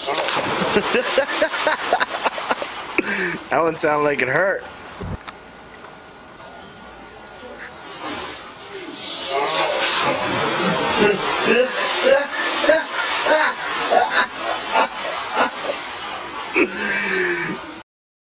that one sounded like it hurt.